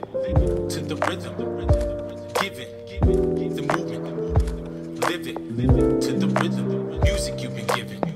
to the rhythm, give it. The movement, live it. To the rhythm, music you've been given.